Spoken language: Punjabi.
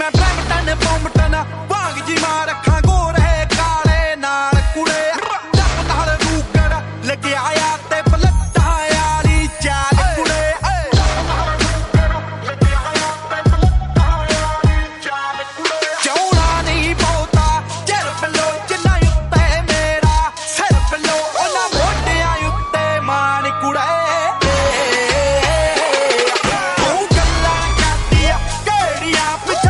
ਮੈਂ ਬ੍ਰੈਂਟਨ ਬੌਂਬਟਨ ਵਾਂਗ ਜੀ ਮਾਰ ਅੱਖਾਂ ਗੋਰੇ ਕਾਲੇ ਨਾਲ ਕੁੜੇ। ਜੱਪ ਨਾਲ ਰੂਕੜ ਲੱਗਿਆ ਆ ਤੇ ਪਲਟਾ ਯਾਰੀ ਚਾਲ ਕੁੜੇ। ਚੌੜਾ ਨਹੀਂ ਬਹੁਤਾ ਚਿਰ ਪਲੋ ਜਿੰਨਾ ਉੱਤੇ ਮੇਰਾ। ਸਿਰ ਪਲੋ ਉਹਨਾਂ ਮੋਢਿਆਂ ਉੱਤੇ ਮਾਨ ਕੁੜੇ। ਤੂੰ ਗੱਲਾਂ ਕਰਦੀ ਆ ਕਿਹੜੀਆਂ ਪਿੱਛੇ